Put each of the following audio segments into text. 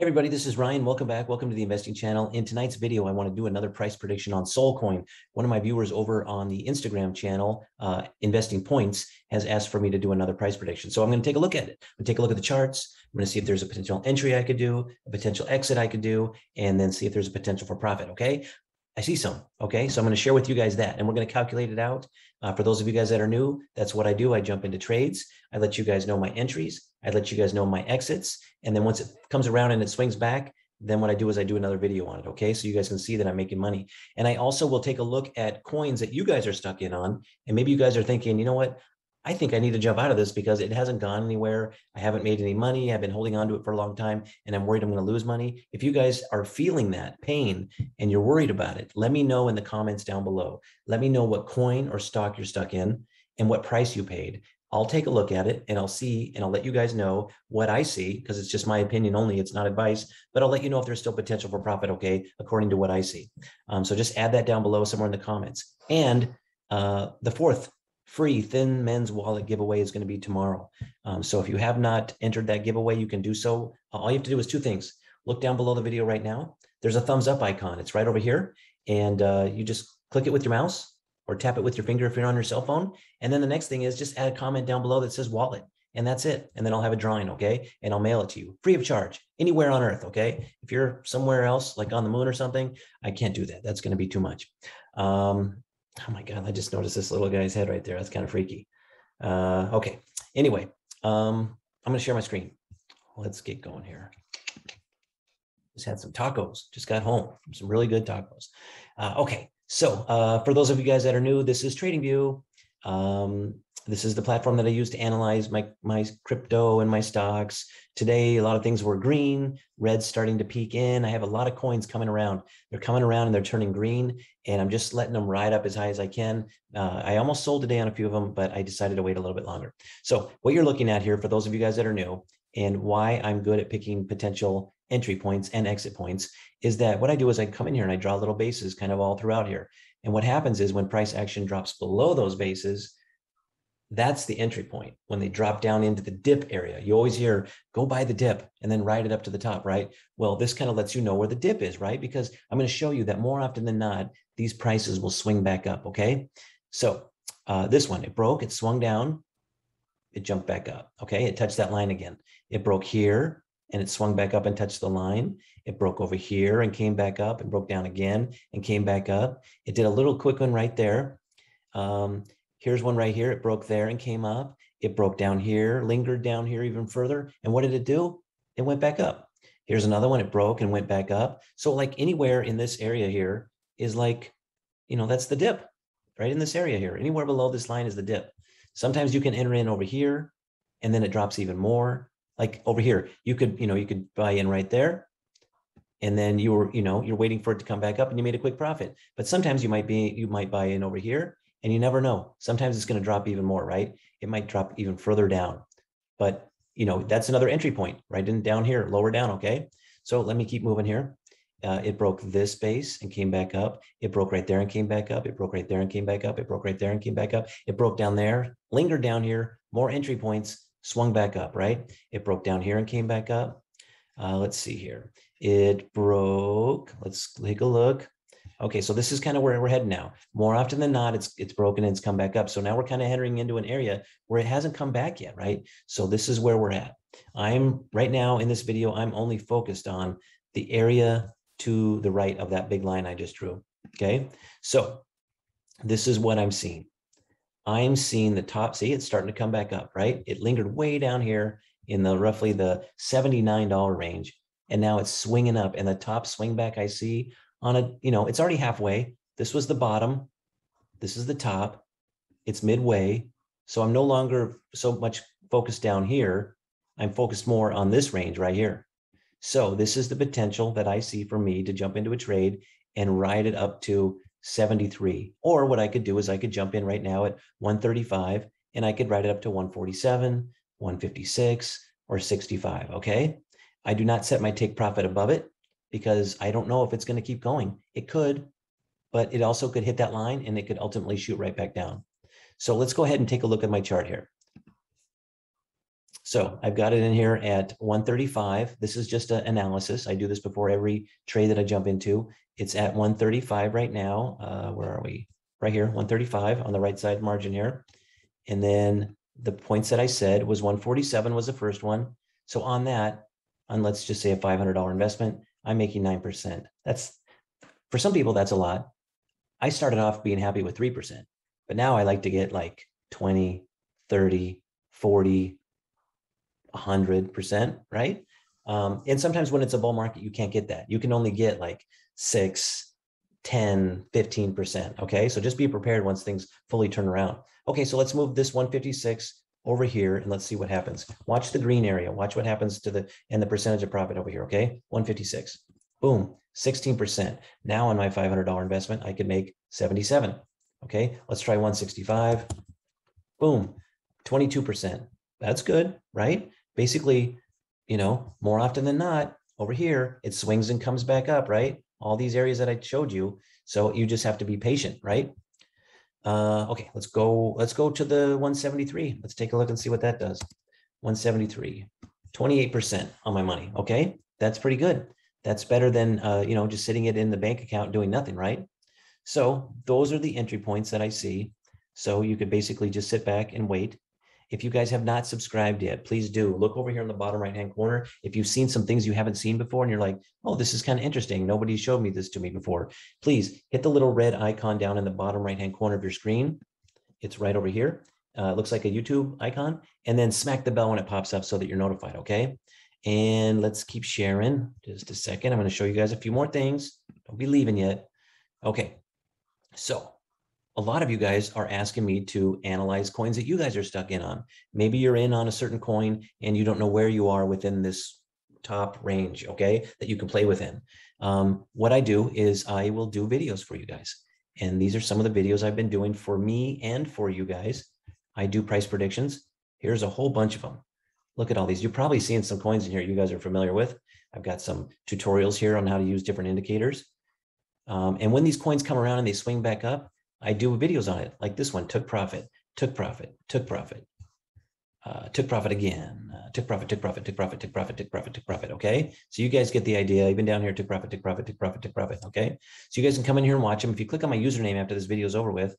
Hey everybody, this is Ryan. Welcome back. Welcome to the investing channel. In tonight's video, I want to do another price prediction on SOL coin. One of my viewers over on the Instagram channel, uh, Investing Points, has asked for me to do another price prediction. So I'm going to take a look at it. I'm going to take a look at the charts. I'm going to see if there's a potential entry I could do, a potential exit I could do, and then see if there's a potential for profit. Okay. I see some. Okay. So I'm going to share with you guys that, and we're going to calculate it out. Uh, for those of you guys that are new, that's what I do. I jump into trades. I let you guys know my entries. I let you guys know my exits. And then once it comes around and it swings back, then what I do is I do another video on it. Okay. So you guys can see that I'm making money. And I also will take a look at coins that you guys are stuck in on. And maybe you guys are thinking, you know what? I think I need to jump out of this because it hasn't gone anywhere. I haven't made any money. I've been holding on to it for a long time and I'm worried I'm going to lose money. If you guys are feeling that pain and you're worried about it, let me know in the comments down below. Let me know what coin or stock you're stuck in and what price you paid. I'll take a look at it and I'll see and I'll let you guys know what I see because it's just my opinion only. It's not advice, but I'll let you know if there's still potential for profit, okay, according to what I see. Um, so just add that down below somewhere in the comments. And uh, the fourth free Thin Men's Wallet giveaway is going to be tomorrow. Um, so if you have not entered that giveaway, you can do so. All you have to do is two things. Look down below the video right now. There's a thumbs up icon. It's right over here. And uh, you just click it with your mouse or tap it with your finger if you're on your cell phone. And then the next thing is just add a comment down below that says wallet. And that's it. And then I'll have a drawing, okay? And I'll mail it to you free of charge anywhere on earth, okay? If you're somewhere else, like on the moon or something, I can't do that. That's going to be too much. Um, oh my God, I just noticed this little guy's head right there. That's kind of freaky. Uh, okay. Anyway, um, I'm going to share my screen. Let's get going here. Just had some tacos. Just got home from some really good tacos. Uh, okay. So uh, for those of you guys that are new, this is TradingView. Um, this is the platform that I use to analyze my, my crypto and my stocks. Today, a lot of things were green, red starting to peak in. I have a lot of coins coming around. They're coming around and they're turning green, and I'm just letting them ride up as high as I can. Uh, I almost sold today on a few of them, but I decided to wait a little bit longer. So what you're looking at here, for those of you guys that are new, and why I'm good at picking potential entry points and exit points is that what I do is I come in here and I draw little bases kind of all throughout here. And what happens is when price action drops below those bases, that's the entry point when they drop down into the dip area. You always hear go buy the dip and then ride it up to the top, right? Well, this kind of lets you know where the dip is, right? Because I'm going to show you that more often than not, these prices will swing back up. Okay. So uh, this one, it broke, it swung down, it jumped back up. Okay. It touched that line again. It broke here, and it swung back up and touched the line. It broke over here and came back up and broke down again and came back up. It did a little quick one right there. Um, here's one right here. It broke there and came up. It broke down here, lingered down here even further. And what did it do? It went back up. Here's another one. It broke and went back up. So like anywhere in this area here is like, you know, that's the dip right in this area here. Anywhere below this line is the dip. Sometimes you can enter in over here and then it drops even more like over here, you could, you know, you could buy in right there. And then you were, you know, you're waiting for it to come back up and you made a quick profit. But sometimes you might be, you might buy in over here and you never know. Sometimes it's going to drop even more, right? It might drop even further down. But, you know, that's another entry point right in down here, lower down. Okay. So let me keep moving here. Uh, it broke this base and came back up. It broke right there and came back up. It broke right there and came back up. It broke right there and came back up. It broke down there, lingered down here, more entry points, swung back up, right? It broke down here and came back up. Uh, let's see here. It broke. Let's take a look. Okay, so this is kind of where we're heading now. More often than not, it's it's broken and it's come back up. So now we're kind of entering into an area where it hasn't come back yet, right? So this is where we're at. I'm right now in this video, I'm only focused on the area to the right of that big line I just drew. Okay, so this is what I'm seeing. I'm seeing the top, see, it's starting to come back up, right? It lingered way down here in the roughly the $79 range. And now it's swinging up and the top swing back I see on a, you know, it's already halfway. This was the bottom. This is the top. It's midway. So I'm no longer so much focused down here. I'm focused more on this range right here. So this is the potential that I see for me to jump into a trade and ride it up to 73. Or what I could do is I could jump in right now at 135 and I could ride it up to 147, 156, or 65. Okay. I do not set my take profit above it because I don't know if it's going to keep going. It could, but it also could hit that line and it could ultimately shoot right back down. So let's go ahead and take a look at my chart here. So I've got it in here at 135. This is just an analysis. I do this before every trade that I jump into. It's at 135 right now. Uh, where are we? Right here, 135 on the right side margin here. And then the points that I said was 147 was the first one. So on that, on let's just say a $500 investment, I'm making 9%. That's for some people, that's a lot. I started off being happy with 3%, but now I like to get like 20, 30, 40, 100%, right? Um, and sometimes when it's a bull market, you can't get that. You can only get like six, 10, 15%. Okay. So just be prepared once things fully turn around. Okay. So let's move this 156 over here and let's see what happens. Watch the green area. Watch what happens to the, and the percentage of profit over here. Okay. 156. Boom. 16%. Now on my $500 investment, I could make 77. Okay. Let's try 165. Boom. 22%. That's good, right? Basically, you know, more often than not, over here, it swings and comes back up, right? All these areas that I showed you. So you just have to be patient, right? Uh, okay, let's go. Let's go to the 173. Let's take a look and see what that does. 173, 28% on my money. Okay, that's pretty good. That's better than uh, you know just sitting it in the bank account doing nothing, right? So those are the entry points that I see. So you could basically just sit back and wait. If you guys have not subscribed yet, please do look over here in the bottom right hand corner. If you've seen some things you haven't seen before and you're like, oh, this is kind of interesting. Nobody showed me this to me before. Please hit the little red icon down in the bottom right hand corner of your screen. It's right over here. Uh, it looks like a YouTube icon. And then smack the bell when it pops up so that you're notified. Okay. And let's keep sharing just a second. I'm going to show you guys a few more things. Don't be leaving yet. Okay. So a lot of you guys are asking me to analyze coins that you guys are stuck in on. Maybe you're in on a certain coin and you don't know where you are within this top range, okay, that you can play within. Um, what I do is I will do videos for you guys. And these are some of the videos I've been doing for me and for you guys. I do price predictions. Here's a whole bunch of them. Look at all these. You're probably seeing some coins in here you guys are familiar with. I've got some tutorials here on how to use different indicators. Um, and when these coins come around and they swing back up, I do videos on it, like this one, took profit, took profit, took profit, uh, took profit again, uh, took profit, took profit, took profit, took profit, took profit, took profit. Okay. So you guys get the idea. Even down here, took profit, took profit, took profit, took profit. Okay. So you guys can come in here and watch them. If you click on my username after this video is over with,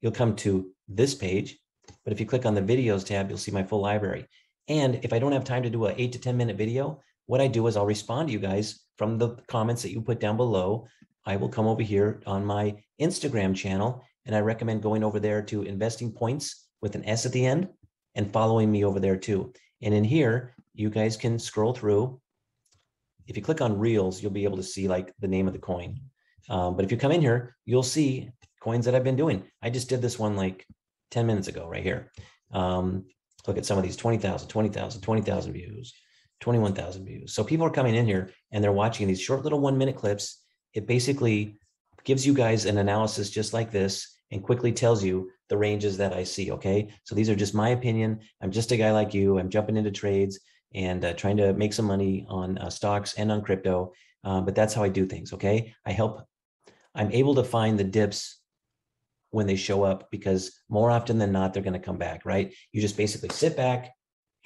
you'll come to this page. But if you click on the videos tab, you'll see my full library. And if I don't have time to do a eight to 10 minute video, what I do is I'll respond to you guys from the comments that you put down below I will come over here on my Instagram channel and I recommend going over there to investing points with an S at the end and following me over there too. And in here, you guys can scroll through. If you click on reels, you'll be able to see like the name of the coin. Um, but if you come in here, you'll see coins that I've been doing. I just did this one like 10 minutes ago right here. Um, look at some of these 20,000, 20,000, 20,000 views, 21,000 views. So people are coming in here and they're watching these short little one minute clips it basically gives you guys an analysis just like this and quickly tells you the ranges that I see. Okay. So these are just my opinion. I'm just a guy like you. I'm jumping into trades and uh, trying to make some money on uh, stocks and on crypto. Uh, but that's how I do things. Okay. I help, I'm able to find the dips when they show up because more often than not, they're going to come back, right? You just basically sit back,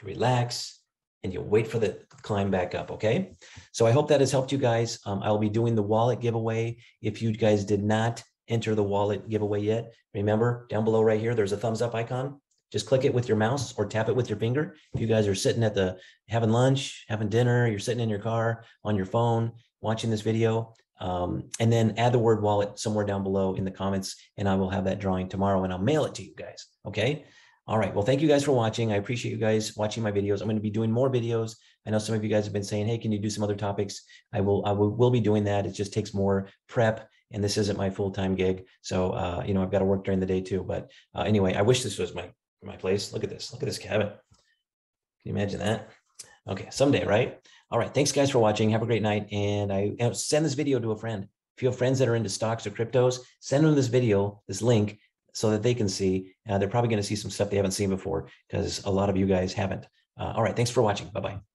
you relax, and you wait for the climb back up. Okay. So I hope that has helped you guys. Um, I'll be doing the wallet giveaway. If you guys did not enter the wallet giveaway yet, remember down below right here, there's a thumbs up icon. Just click it with your mouse or tap it with your finger. If you guys are sitting at the having lunch, having dinner, you're sitting in your car on your phone watching this video, um, and then add the word wallet somewhere down below in the comments, and I will have that drawing tomorrow and I'll mail it to you guys. Okay. All right. Well, thank you guys for watching. I appreciate you guys watching my videos. I'm going to be doing more videos. I know some of you guys have been saying, "Hey, can you do some other topics?" I will. I will, will be doing that. It just takes more prep, and this isn't my full time gig. So, uh, you know, I've got to work during the day too. But uh, anyway, I wish this was my my place. Look at this. Look at this cabin. Can you imagine that? Okay, someday, right? All right. Thanks, guys, for watching. Have a great night, and I send this video to a friend. If you have friends that are into stocks or cryptos, send them this video, this link, so that they can see. Uh, they're probably going to see some stuff they haven't seen before because a lot of you guys haven't. Uh, all right. Thanks for watching. Bye bye.